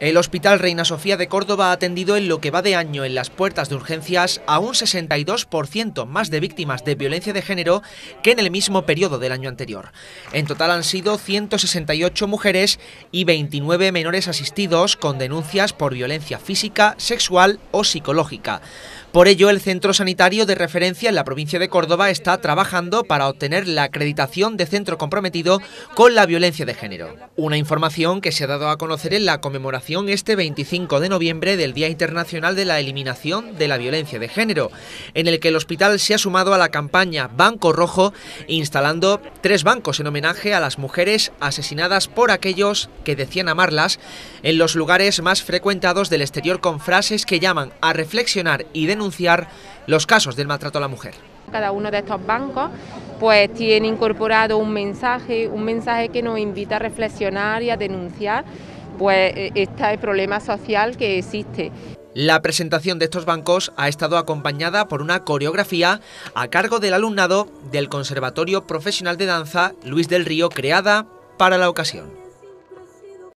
El Hospital Reina Sofía de Córdoba ha atendido en lo que va de año en las puertas de urgencias a un 62% más de víctimas de violencia de género que en el mismo periodo del año anterior. En total han sido 168 mujeres y 29 menores asistidos con denuncias por violencia física, sexual o psicológica. Por ello, el centro sanitario de referencia en la provincia de Córdoba está trabajando para obtener la acreditación de centro comprometido con la violencia de género. Una información que se ha dado a conocer en la conmemoración este 25 de noviembre del Día Internacional de la Eliminación de la Violencia de Género, en el que el hospital se ha sumado a la campaña Banco Rojo, instalando tres bancos en homenaje a las mujeres asesinadas por aquellos que decían amarlas en los lugares más frecuentados del exterior con frases que llaman a reflexionar y denunciar los casos del maltrato a la mujer. Cada uno de estos bancos pues tiene incorporado un mensaje, un mensaje que nos invita a reflexionar y a denunciar pues este problema social que existe. La presentación de estos bancos ha estado acompañada por una coreografía a cargo del alumnado del Conservatorio Profesional de Danza Luis del Río creada para la ocasión.